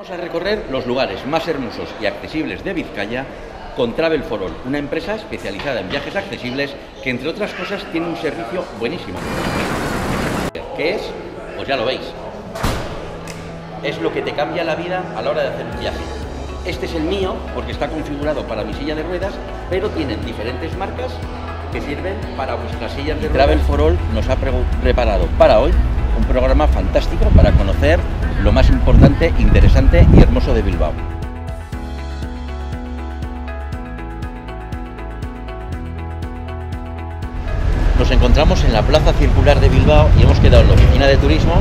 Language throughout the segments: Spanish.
Vamos a recorrer los lugares más hermosos y accesibles de Vizcaya con Travel for All, una empresa especializada en viajes accesibles que entre otras cosas tiene un servicio buenísimo. ¿Qué es? Pues ya lo veis. Es lo que te cambia la vida a la hora de hacer un viaje. Este es el mío porque está configurado para mi silla de ruedas, pero tienen diferentes marcas que sirven para vuestras sillas de ruedas. Travel for All nos ha preparado para hoy un programa fantástico para conocer lo más importante, interesante y hermoso de Bilbao. Nos encontramos en la Plaza Circular de Bilbao y hemos quedado en la oficina de turismo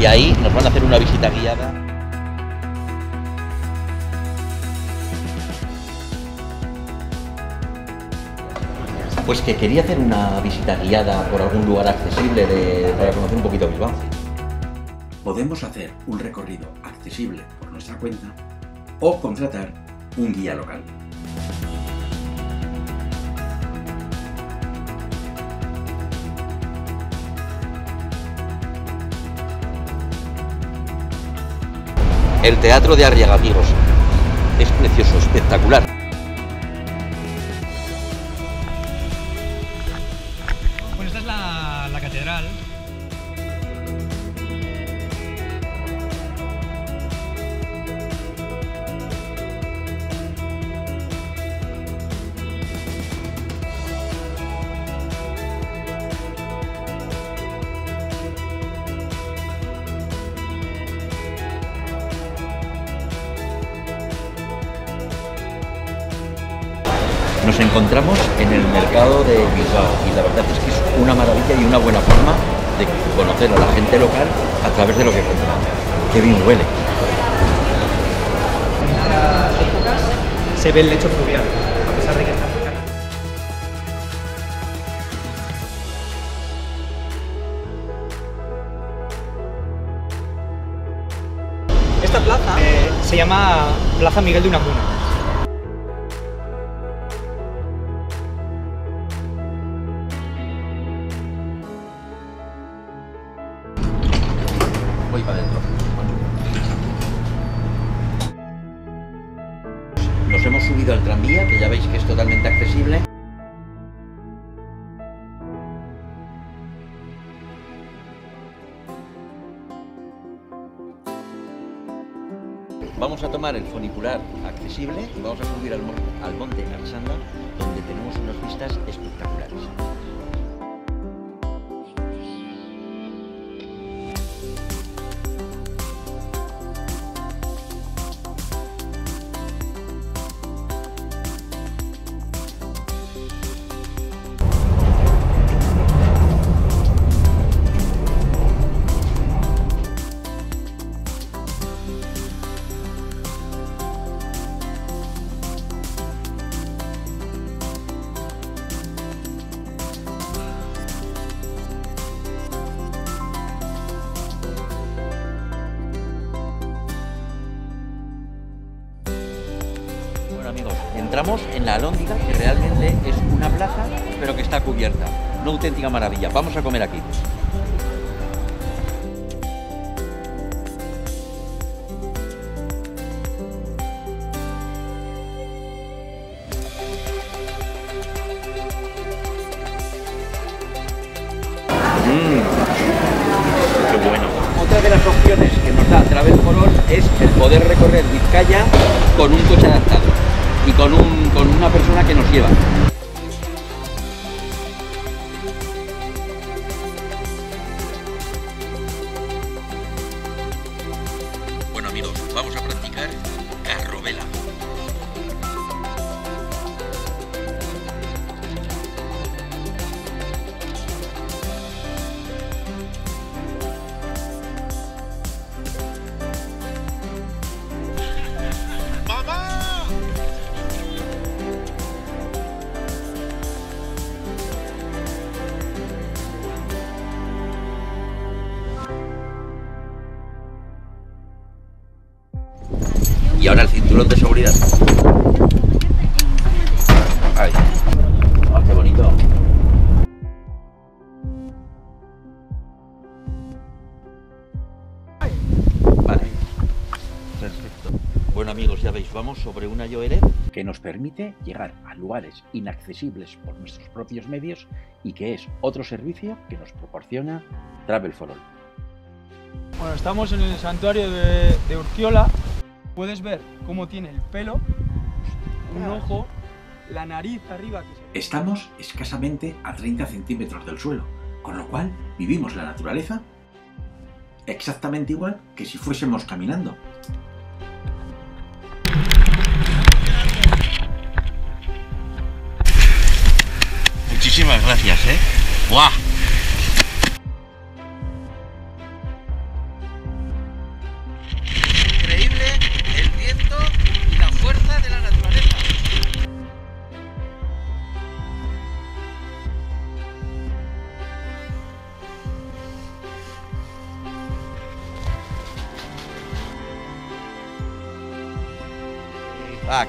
y ahí nos van a hacer una visita guiada. Pues que quería hacer una visita guiada por algún lugar accesible de- para conocer un poquito Bilbao. Podemos hacer un recorrido accesible por nuestra cuenta o contratar un guía local. El Teatro de Arriagamigos. Es precioso, espectacular. Nos encontramos en el mercado de Bilbao y la verdad es que es una maravilla y una buena forma de conocer a la gente local a través de lo que compran. Qué bien huele. En épocas se ve el lecho fluvial, a pesar de que está. Esta plaza eh, se llama Plaza Miguel de Unamuno. Que es totalmente accesible. Vamos a tomar el funicular accesible y vamos a subir al monte Arsanda, donde tenemos unas vistas espectaculares. Amigos, entramos en la Alhóndiga, que realmente es una plaza, pero que está cubierta. Una auténtica maravilla. Vamos a comer aquí. Mm, qué bueno. Otra de las opciones que nos da Travel for All es el poder recorrer Vizcaya con un coche adaptado y con, un, con una persona que nos lleva. De seguridad. Ah, qué bonito. Perfecto. amigos, ya veis, vamos sobre una Yoeret que nos permite llegar a lugares inaccesibles por nuestros propios medios y que es otro servicio que nos proporciona Travel for All. Bueno, estamos en el santuario de, de. Puedes ver cómo tiene el pelo, un ojo, la nariz arriba. Que se... Estamos escasamente a 30 centímetros del suelo, con lo cual vivimos la naturaleza exactamente igual que si fuésemos caminando. Muchísimas gracias, ¿eh? ¡Guau!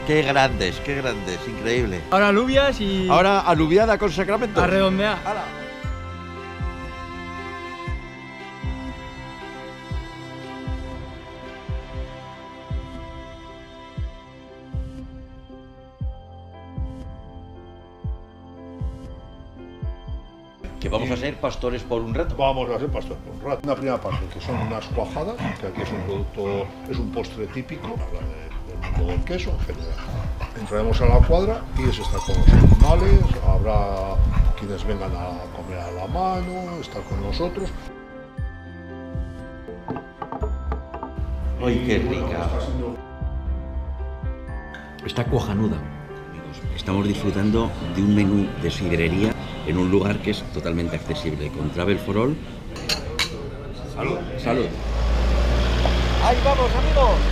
Qué grandes, qué grandes, increíble. Ahora alubias y Ahora aluviada con sacramento. a redondear. Que vamos a ser pastores por un rato. Vamos a hacer pastor por un rato. Una primera parte que son unas cuajadas, que aquí es un producto, es un postre típico, habla de- mundo del queso en general. Entraremos a la cuadra y es estar con los animales, habrá quienes vengan a comer a la mano, estar con nosotros. ¡Ay, qué rica! Está cojanuda. Amigos, estamos disfrutando de un menú de sidrería en un lugar que es totalmente accesible. Con Travel for All. Salud. Salud. ¡Ahí vamos, amigos!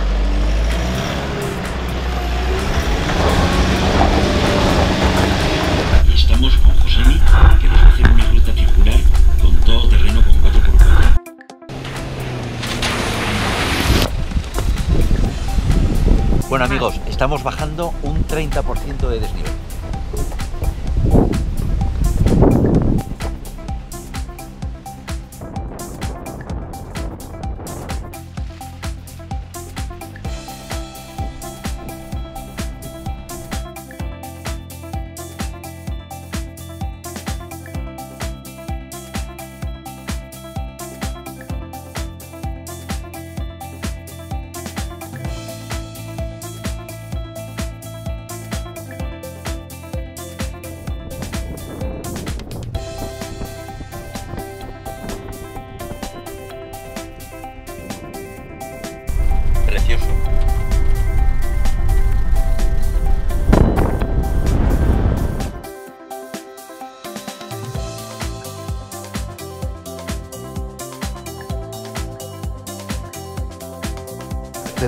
Estamos bajando un 30% de desnivel.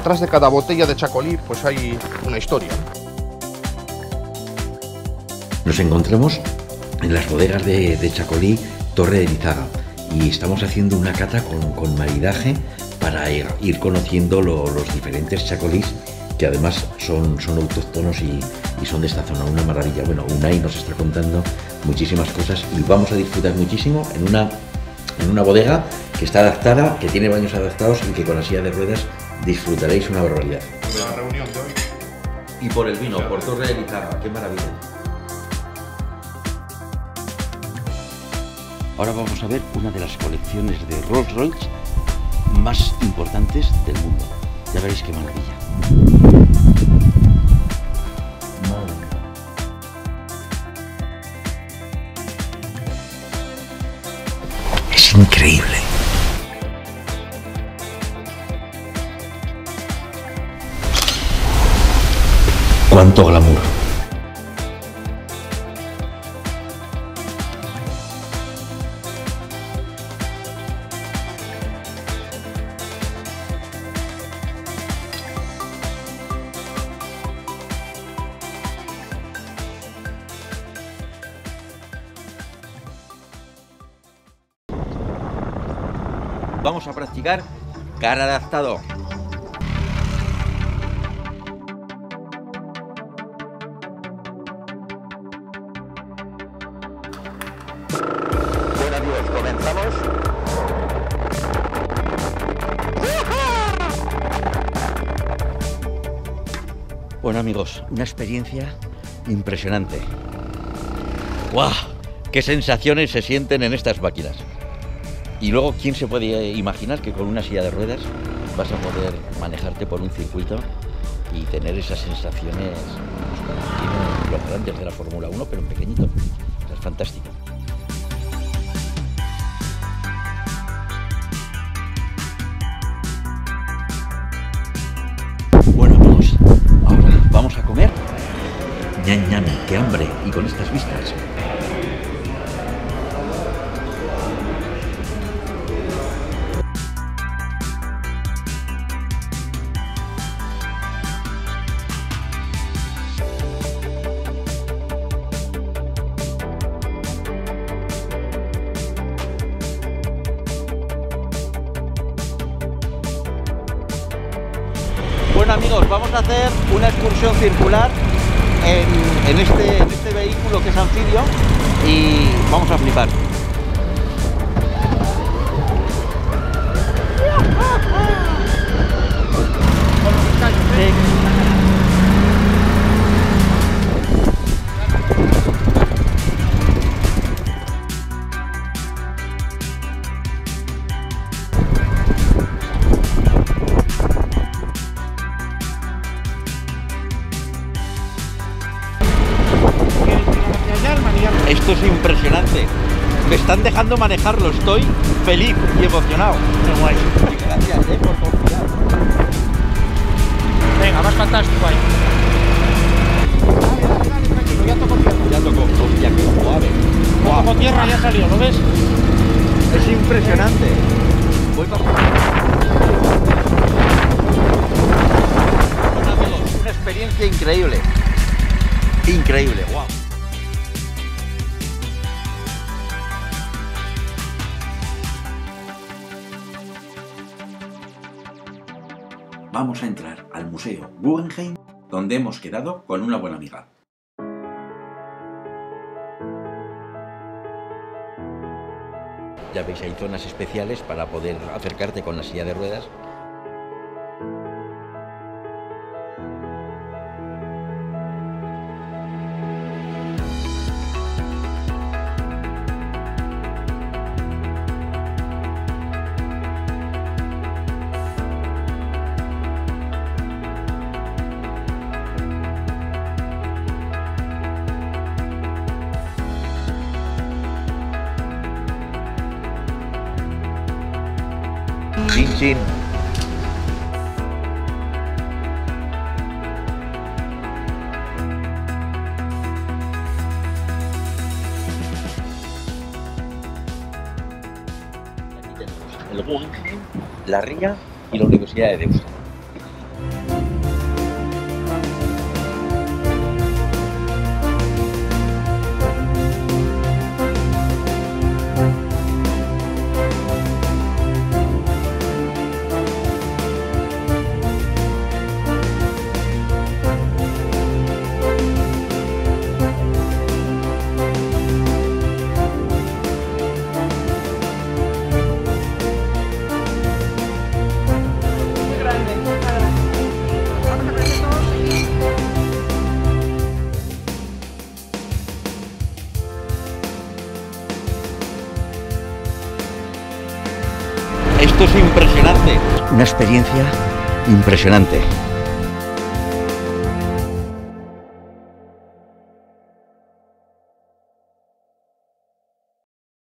Detrás de cada botella de chacolí pues hay una historia. Nos encontramos en las bodegas de, de Chacolí, Torre de Lizaga, y estamos haciendo una cata con, con maridaje para ir, ir conociendo lo- los diferentes chacolís que además son, son autóctonos y, y son de esta zona. Una maravilla. Bueno, Unai nos está contando muchísimas cosas y vamos a disfrutar muchísimo en una, en una bodega que está adaptada, que tiene baños adaptados y que con la silla de ruedas disfrutaréis una barbaridad. La reunión de hoy. Y por el vino, por Torre de Lizaga, qué maravilla. Ahora vamos a ver una de las colecciones de Rolls Royce más importantes del mundo. Ya veréis qué maravilla. Es increíble. Cuánto glamour. Vamos a practicar cara adaptado. Amigos, una experiencia impresionante. ¡Guau! ¡Qué sensaciones se sienten en estas máquinas! Y luego, ¿quién se puede imaginar que con una silla de ruedas vas a poder manejarte por un circuito y tener esas sensaciones pues, como tienen los grandes de la Fórmula 1, pero en pequeñito? es fantástico. Ñan, qué hambre y con estas vistas. Bueno amigos, vamos a hacer una excursión circular en, en este, en este vehículo que es anfibio y vamos a flipar. Esto es impresionante. Me están dejando manejarlo. Estoy feliz y emocionado. Qué guay. Gracias eh, por confiar. Venga, más fantástico ahí. Dale, dale, dale, tranquilo, ya tocó tierra. Ya tocó. Hostia, qué suave. Guau. tocó tierra, ya salió, ¿lo ves? Es impresionante. Voy para una experiencia increíble. Increíble, wow. Vamos a entrar al Museo Guggenheim, donde hemos quedado con una buena amiga. Ya veis, hay zonas especiales para poder acercarte con la silla de ruedas. Chin chin. El Guggenheim, la Ría y la Universidad de Deusto. Una experiencia impresionante.